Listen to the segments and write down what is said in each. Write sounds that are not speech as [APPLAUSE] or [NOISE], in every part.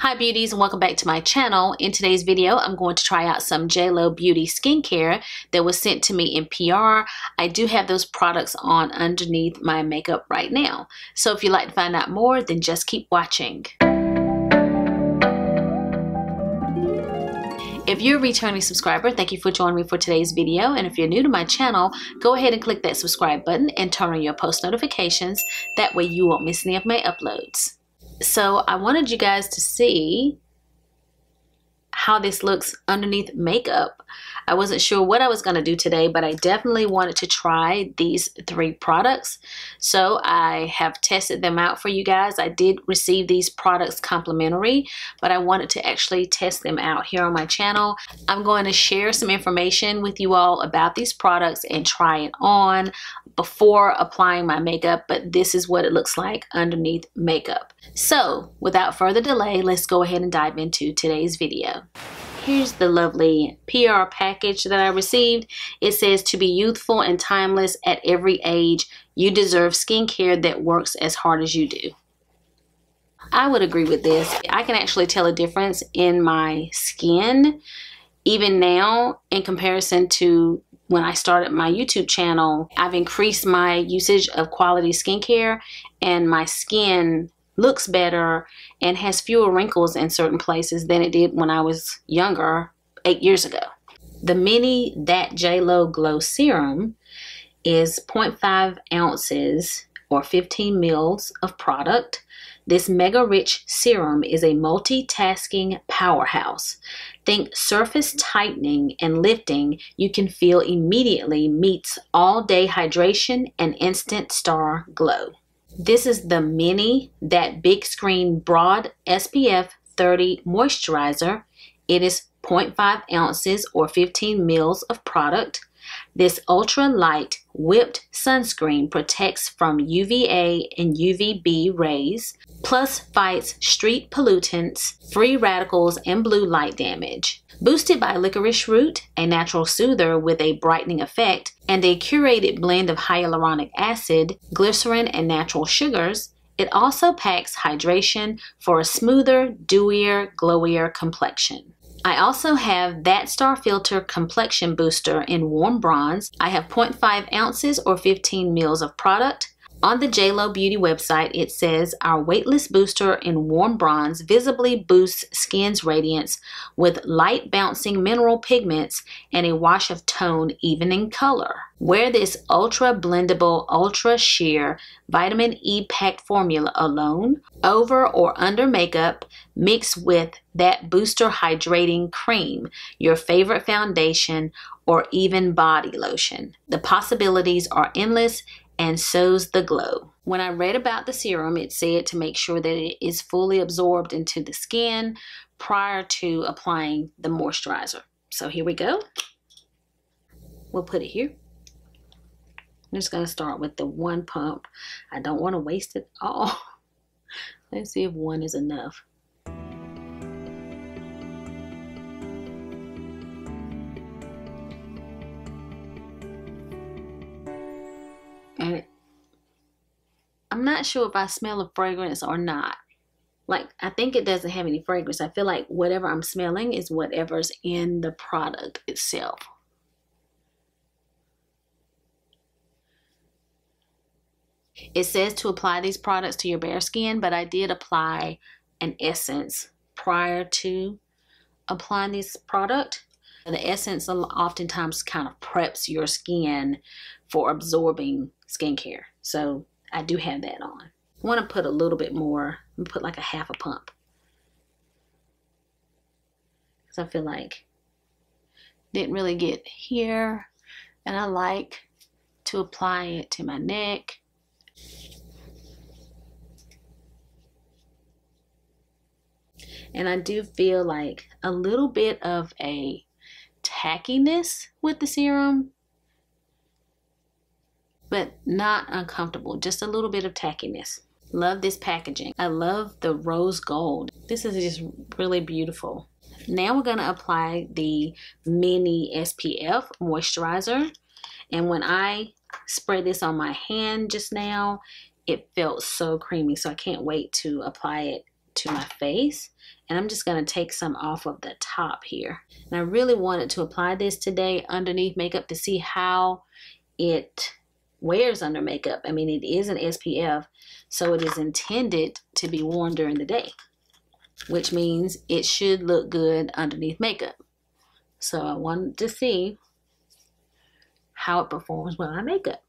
Hi beauties and welcome back to my channel. In today's video, I'm going to try out some JLo Beauty skincare that was sent to me in PR. I do have those products on underneath my makeup right now. So if you'd like to find out more, then just keep watching. If you're a returning subscriber, thank you for joining me for today's video. And if you're new to my channel, go ahead and click that subscribe button and turn on your post notifications. That way you won't miss any of my uploads. So I wanted you guys to see how this looks underneath makeup. I wasn't sure what I was going to do today, but I definitely wanted to try these three products. So I have tested them out for you guys. I did receive these products complimentary, but I wanted to actually test them out here on my channel. I'm going to share some information with you all about these products and try it on before applying my makeup, but this is what it looks like underneath makeup. So without further delay, let's go ahead and dive into today's video. Here's the lovely PR package that I received. It says to be youthful and timeless at every age, you deserve skincare that works as hard as you do. I would agree with this. I can actually tell a difference in my skin even now in comparison to when I started my YouTube channel. I've increased my usage of quality skincare and my skin looks better and has fewer wrinkles in certain places than it did when I was younger, eight years ago. The Mini That J-Lo Glow Serum is 0.5 ounces or 15 mils of product. This mega rich serum is a multitasking powerhouse. Think surface tightening and lifting you can feel immediately meets all day hydration and instant star glow. This is the Mini That Big Screen Broad SPF 30 Moisturizer. It is 0.5 ounces or 15 mils of product. This ultra light whipped sunscreen protects from UVA and UVB rays, plus fights street pollutants, free radicals, and blue light damage. Boosted by licorice root, a natural soother with a brightening effect, and a curated blend of hyaluronic acid, glycerin, and natural sugars, it also packs hydration for a smoother, dewier, glowier complexion. I also have That Star Filter Complexion Booster in Warm Bronze. I have 0.5 ounces or 15 mils of product. On the JLo Beauty website, it says our weightless booster in warm bronze visibly boosts skin's radiance with light bouncing mineral pigments and a wash of tone even in color. Wear this ultra blendable, ultra sheer vitamin E packed formula alone, over or under makeup, mixed with that booster hydrating cream, your favorite foundation, or even body lotion. The possibilities are endless and so's the glow. When I read about the serum, it said to make sure that it is fully absorbed into the skin prior to applying the moisturizer. So here we go. We'll put it here. I'm just going to start with the one pump. I don't want to waste it all. [LAUGHS] Let's see if one is enough. Not sure if I smell a fragrance or not. Like, I think it doesn't have any fragrance. I feel like whatever I'm smelling is whatever's in the product itself. It says to apply these products to your bare skin, but I did apply an essence prior to applying this product. The essence oftentimes kind of preps your skin for absorbing skincare. So I do have that on. I want to put a little bit more. Put like a half a pump. Because I feel like didn't really get here. And I like to apply it to my neck. And I do feel like a little bit of a tackiness with the serum but not uncomfortable. Just a little bit of tackiness. Love this packaging. I love the rose gold. This is just really beautiful. Now we're going to apply the mini SPF moisturizer. And when I spread this on my hand just now, it felt so creamy. So I can't wait to apply it to my face and I'm just going to take some off of the top here. And I really wanted to apply this today underneath makeup to see how it wears under makeup. I mean, it is an SPF, so it is intended to be worn during the day, which means it should look good underneath makeup. So I wanted to see how it performs with my makeup.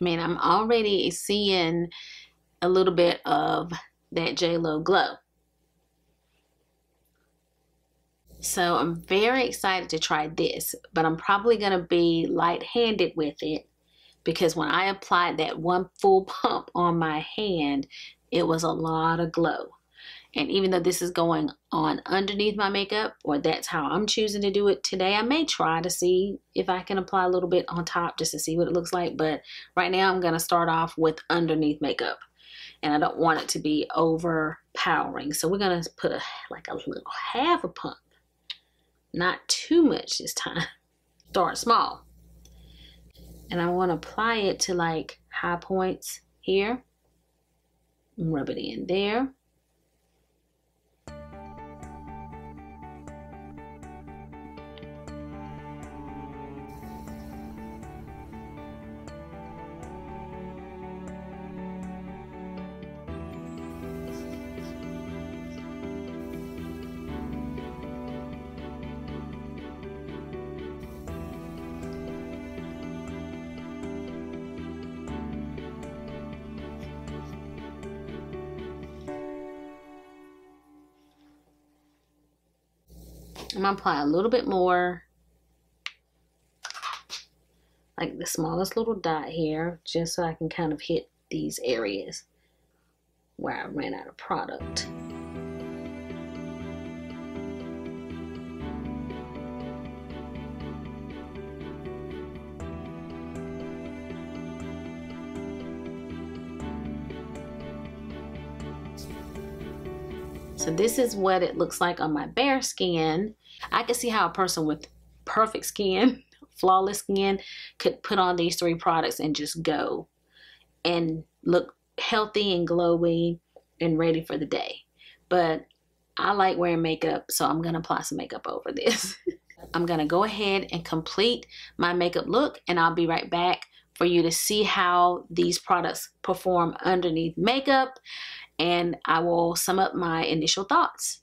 I mean, I'm already seeing a little bit of that J-Lo glow. So I'm very excited to try this, but I'm probably going to be light-handed with it because when I applied that one full pump on my hand, it was a lot of glow. And even though this is going on underneath my makeup, or that's how I'm choosing to do it today, I may try to see if I can apply a little bit on top just to see what it looks like. But right now I'm going to start off with underneath makeup. And I don't want it to be overpowering. So we're going to put a like a little half a pump. Not too much this time. [LAUGHS] Start small. And I want to apply it to like high points here. Rub it in there I'm to apply a little bit more like the smallest little dot here just so I can kind of hit these areas where I ran out of product. So this is what it looks like on my bare skin. I can see how a person with perfect skin, [LAUGHS] flawless skin, could put on these three products and just go and look healthy and glowy and ready for the day. But I like wearing makeup, so I'm going to apply some makeup over this. [LAUGHS] I'm going to go ahead and complete my makeup look, and I'll be right back for you to see how these products perform underneath makeup and I will sum up my initial thoughts.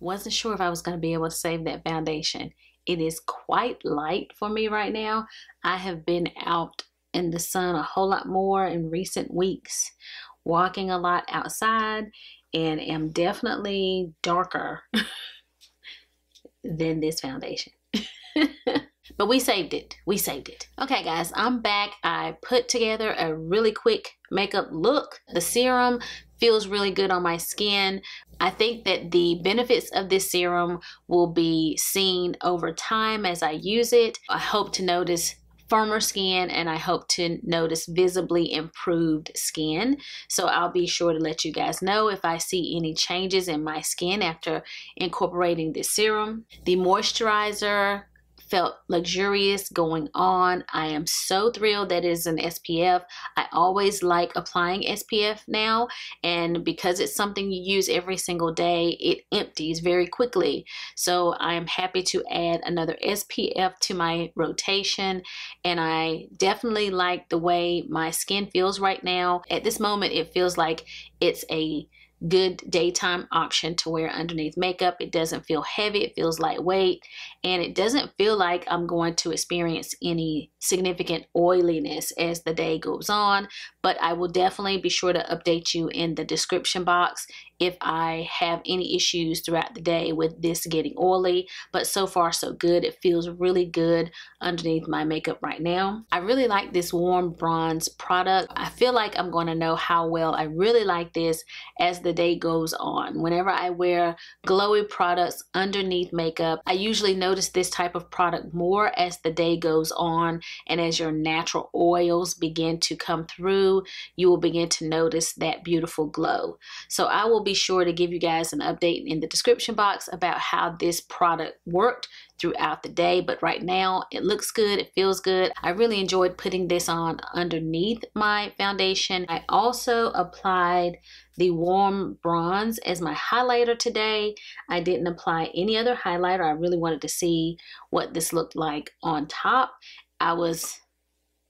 Wasn't sure if I was going to be able to save that foundation. It is quite light for me right now. I have been out in the sun a whole lot more in recent weeks, walking a lot outside, and am definitely darker [LAUGHS] than this foundation. [LAUGHS] but we saved it. We saved it. Okay, guys, I'm back. I put together a really quick makeup look. The serum feels really good on my skin. I think that the benefits of this serum will be seen over time as I use it. I hope to notice firmer skin and I hope to notice visibly improved skin. So I'll be sure to let you guys know if I see any changes in my skin after incorporating this serum. The moisturizer felt luxurious going on. I am so thrilled that it is an SPF. Always like applying SPF now, and because it's something you use every single day, it empties very quickly. So I am happy to add another SPF to my rotation, and I definitely like the way my skin feels right now. At this moment, it feels like it's a good daytime option to wear underneath makeup. It doesn't feel heavy, it feels lightweight, and it doesn't feel like I'm going to experience any significant oiliness as the day goes on. But I will definitely be sure to update you in the description box if I have any issues throughout the day with this getting oily. But so far, so good. It feels really good underneath my makeup right now. I really like this warm bronze product. I feel like I'm going to know how well I really like this as the day goes on. Whenever I wear glowy products underneath makeup, I usually notice this type of product more as the day goes on and as your natural oils begin to come through, you will begin to notice that beautiful glow. So I will be sure to give you guys an update in the description box about how this product worked throughout the day. But right now it looks good. It feels good. I really enjoyed putting this on underneath my foundation. I also applied the warm bronze as my highlighter today. I didn't apply any other highlighter. I really wanted to see what this looked like on top. I was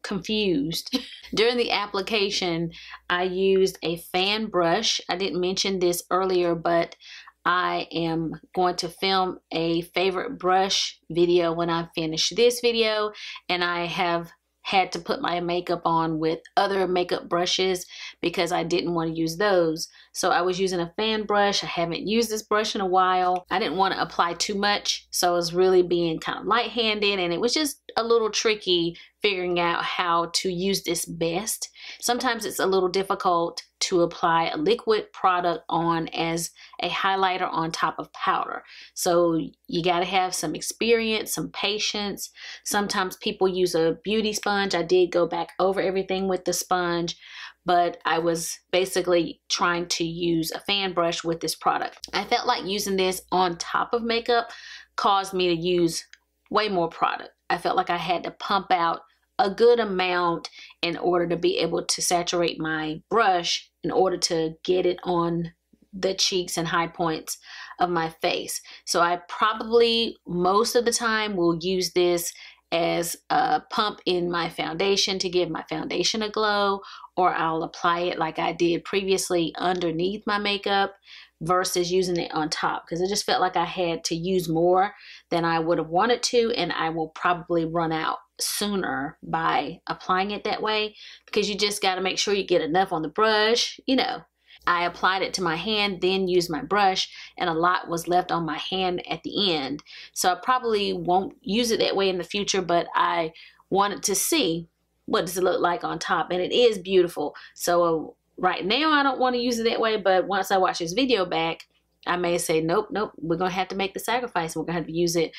confused. [LAUGHS] During the application, I used a fan brush. I didn't mention this earlier, but I am going to film a favorite brush video when I finish this video, and I have had to put my makeup on with other makeup brushes because I didn't want to use those. So I was using a fan brush. I haven't used this brush in a while. I didn't want to apply too much. So I was really being kind of light-handed and it was just a little tricky figuring out how to use this best. Sometimes it's a little difficult to apply a liquid product on as a highlighter on top of powder. So you got to have some experience, some patience. Sometimes people use a beauty sponge. I did go back over everything with the sponge, but I was basically trying to use a fan brush with this product. I felt like using this on top of makeup caused me to use way more product. I felt like I had to pump out a good amount in order to be able to saturate my brush in order to get it on the cheeks and high points of my face. So I probably most of the time will use this as a pump in my foundation to give my foundation a glow or I'll apply it like I did previously underneath my makeup versus using it on top because it just felt like I had to use more than I would have wanted to and I will probably run out sooner by applying it that way because you just got to make sure you get enough on the brush you know. I applied it to my hand then used my brush and a lot was left on my hand at the end. So I probably won't use it that way in the future but I wanted to see what does it look like on top and it is beautiful. So right now I don't want to use it that way but once I watch this video back I may say nope nope we're gonna have to make the sacrifice. We're gonna have to use it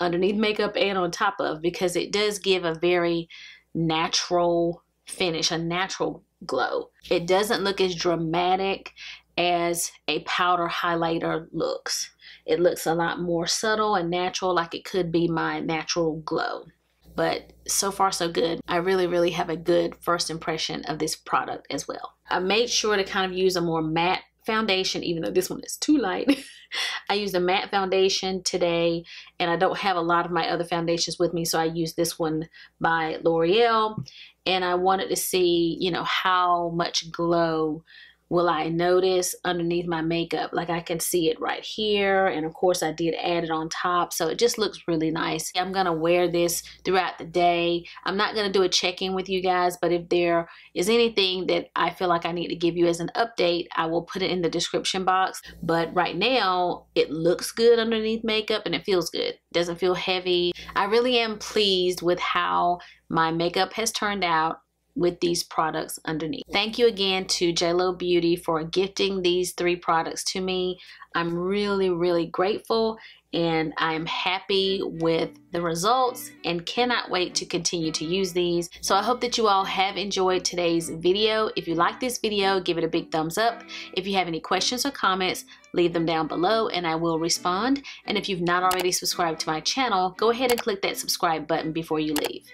underneath makeup and on top of because it does give a very natural finish a natural glow. It doesn't look as dramatic as a powder highlighter looks. It looks a lot more subtle and natural like it could be my natural glow but so far so good. I really, really have a good first impression of this product as well. I made sure to kind of use a more matte foundation, even though this one is too light. [LAUGHS] I used a matte foundation today and I don't have a lot of my other foundations with me. So I used this one by L'Oreal and I wanted to see, you know, how much glow will I notice underneath my makeup? Like I can see it right here and of course I did add it on top so it just looks really nice. I'm gonna wear this throughout the day. I'm not gonna do a check-in with you guys but if there is anything that I feel like I need to give you as an update I will put it in the description box. But right now it looks good underneath makeup and it feels good. Doesn't feel heavy. I really am pleased with how my makeup has turned out with these products underneath. Thank you again to JLo Beauty for gifting these three products to me. I'm really, really grateful and I'm happy with the results and cannot wait to continue to use these. So I hope that you all have enjoyed today's video. If you like this video, give it a big thumbs up. If you have any questions or comments, leave them down below and I will respond. And if you've not already subscribed to my channel, go ahead and click that subscribe button before you leave.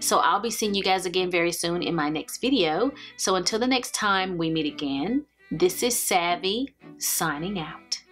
So I'll be seeing you guys again very soon in my next video. So until the next time we meet again, this is Savvy signing out.